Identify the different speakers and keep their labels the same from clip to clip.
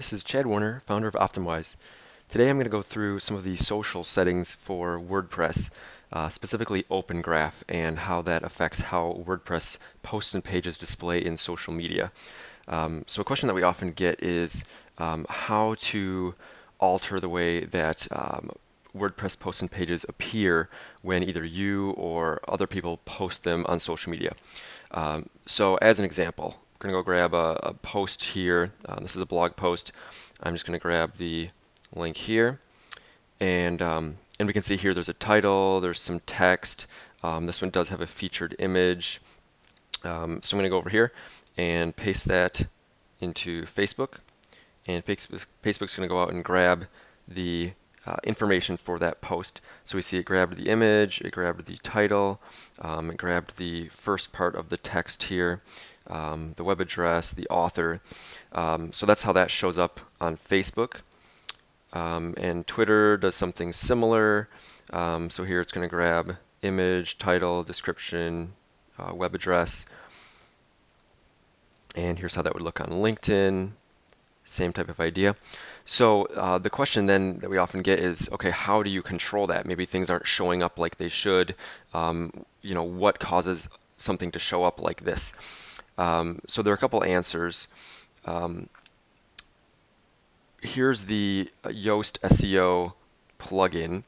Speaker 1: This is Chad Warner, founder of OptimWise. Today I'm going to go through some of the social settings for WordPress, uh, specifically Open Graph, and how that affects how WordPress posts and pages display in social media. Um, so a question that we often get is um, how to alter the way that um, WordPress posts and pages appear when either you or other people post them on social media. Um, so as an example, going to go grab a, a post here. Uh, this is a blog post. I'm just going to grab the link here. And, um, and we can see here there's a title, there's some text. Um, this one does have a featured image. Um, so I'm going to go over here and paste that into Facebook. And Facebook, Facebook's going to go out and grab the uh, information for that post. So we see it grabbed the image, it grabbed the title, um, it grabbed the first part of the text here, um, the web address, the author. Um, so that's how that shows up on Facebook. Um, and Twitter does something similar. Um, so here it's going to grab image, title, description, uh, web address. And here's how that would look on LinkedIn. Same type of idea. So uh, the question then that we often get is, okay, how do you control that? Maybe things aren't showing up like they should. Um, you know, what causes something to show up like this? Um, so there are a couple answers. Um, here's the Yoast SEO plugin,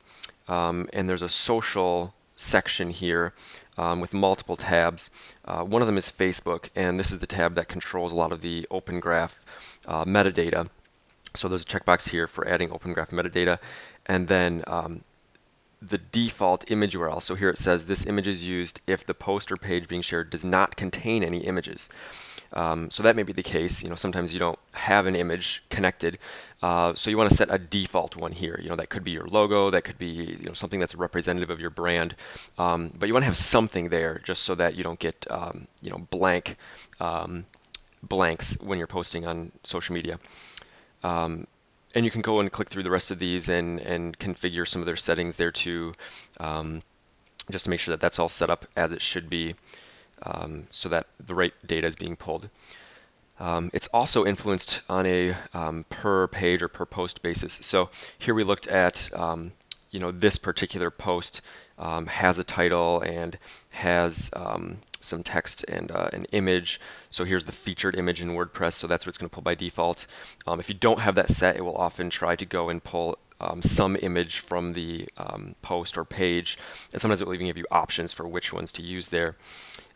Speaker 1: um, and there's a social section here um, with multiple tabs. Uh, one of them is Facebook, and this is the tab that controls a lot of the Open Graph uh, metadata. So there's a checkbox here for adding Open Graph metadata, and then um, the default image URL. So here it says this image is used if the post or page being shared does not contain any images. Um, so that may be the case. You know, sometimes you don't have an image connected, uh, so you want to set a default one here. You know, that could be your logo, that could be you know something that's representative of your brand, um, but you want to have something there just so that you don't get um, you know blank um, blanks when you're posting on social media. Um, and you can go and click through the rest of these and, and configure some of their settings there too, um, just to make sure that that's all set up as it should be um, so that the right data is being pulled. Um, it's also influenced on a um, per page or per post basis. So here we looked at um, you know this particular post um, has a title and has um, some text and uh, an image. So here's the featured image in WordPress. So that's what it's going to pull by default. Um, if you don't have that set, it will often try to go and pull um, some image from the um, post or page. And sometimes it will even give you options for which ones to use there.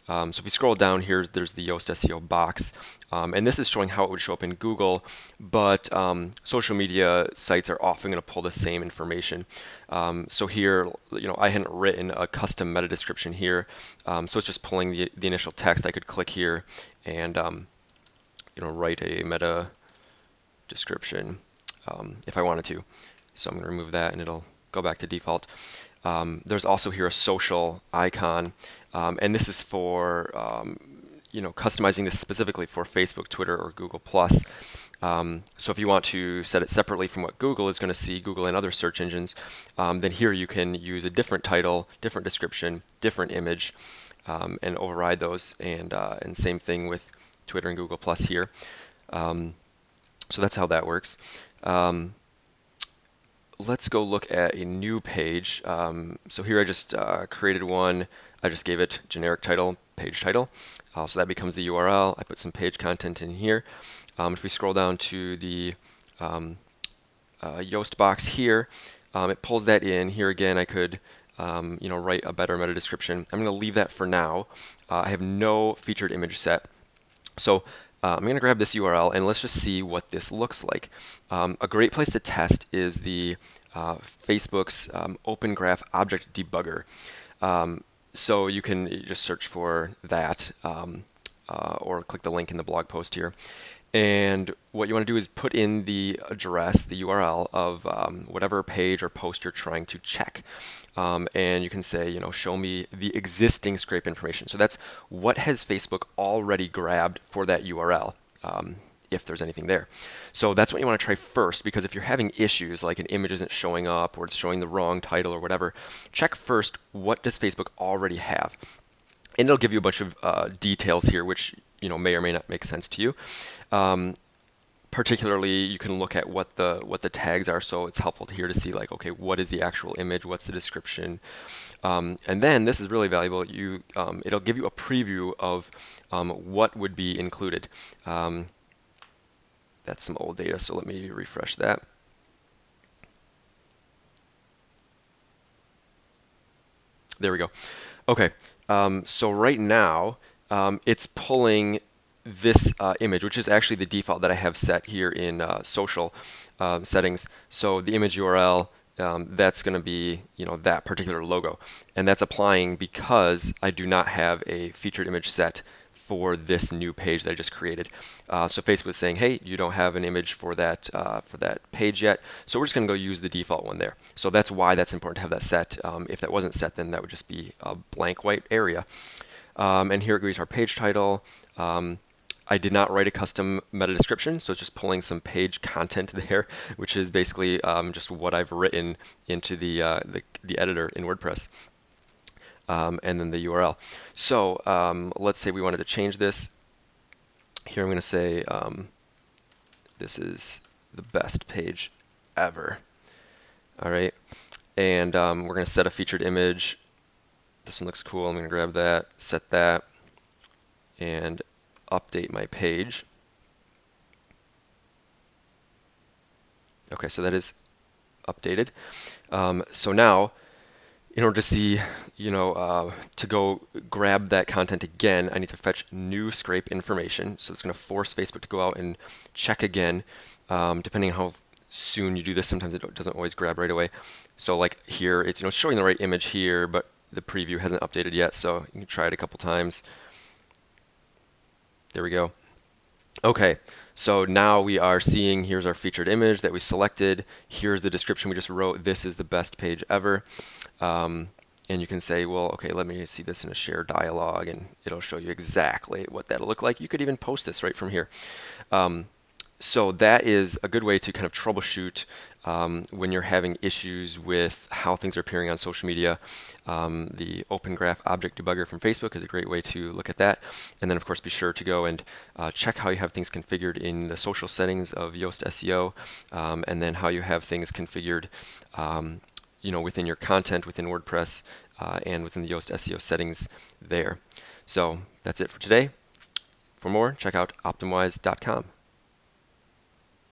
Speaker 1: Um, so if you scroll down here, there's the Yoast SEO box. Um, and this is showing how it would show up in Google, but um, social media sites are often going to pull the same information. Um, so here, you know, I hadn't written a custom meta description here, um, so it's just pulling the, the initial text. I could click here and, um, you know, write a meta description if I wanted to. So I'm going to remove that and it'll go back to default. Um, there's also here a social icon, um, and this is for um, you know customizing this specifically for Facebook, Twitter, or Google Plus. Um, so if you want to set it separately from what Google is going to see, Google and other search engines, um, then here you can use a different title, different description, different image, um, and override those. And uh, and same thing with Twitter and Google Plus here. so that's how that works let's go look at a new page. Um, so here I just uh, created one. I just gave it generic title, page title. Uh, so that becomes the URL. I put some page content in here. Um, if we scroll down to the um, uh, Yoast box here, um, it pulls that in. Here again, I could um, you know, write a better meta description. I'm going to leave that for now. Uh, I have no featured image set. So uh, I'm going to grab this URL and let's just see what this looks like. Um, a great place to test is the uh, Facebook's um, Open Graph Object Debugger. Um, so you can just search for that um, uh, or click the link in the blog post here. And what you want to do is put in the address, the URL of um, whatever page or post you're trying to check. Um, and you can say, you know, show me the existing scrape information. So that's what has Facebook already grabbed for that URL. Um, if there's anything there. So that's what you want to try first because if you're having issues like an image isn't showing up or it's showing the wrong title or whatever, check first what does Facebook already have. And it'll give you a bunch of uh, details here which you know may or may not make sense to you. Um, particularly, you can look at what the what the tags are. So it's helpful to here to see like, okay, what is the actual image? What's the description? Um, and then this is really valuable. You um, it'll give you a preview of um, what would be included. Um, that's some old data, so let me refresh that. There we go. Okay, um, so right now um, it's pulling this uh, image, which is actually the default that I have set here in uh, social uh, settings. So the image URL, um, that's going to be you know that particular logo, and that's applying because I do not have a featured image set for this new page that I just created. Uh, so Facebook is saying, hey, you don't have an image for that uh, for that page yet, so we're just going to go use the default one there. So that's why that's important to have that set. Um, if that wasn't set, then that would just be a blank white area. Um, and here it goes our page title. Um, I did not write a custom meta description, so it's just pulling some page content there, which is basically um, just what I've written into the, uh, the, the editor in WordPress. Um, and then the URL. So um, let's say we wanted to change this. Here I'm going to say um, this is the best page ever. All right, and um, we're going to set a featured image. This one looks cool. I'm going to grab that, set that, and update my page. Okay, so that is updated. Um, so now, in order to see, you know, uh, to go grab that content again, I need to fetch new scrape information. So it's going to force Facebook to go out and check again, um, depending on how soon you do this. Sometimes it doesn't always grab right away. So like here, it's you know showing the right image here, but the preview hasn't updated yet. So you can try it a couple times. There we go. Okay, so now we are seeing, here's our featured image that we selected. Here's the description we just wrote. This is the best page ever. Um, and you can say, well, okay, let me see this in a shared dialog, and it'll show you exactly what that'll look like. You could even post this right from here. Um, so that is a good way to kind of troubleshoot um, when you're having issues with how things are appearing on social media. Um, the Open Graph Object Debugger from Facebook is a great way to look at that. And then, of course, be sure to go and uh, check how you have things configured in the social settings of Yoast SEO, um, and then how you have things configured um, you know, within your content within WordPress uh, and within the Yoast SEO settings there. So that's it for today. For more, check out optimwise.com.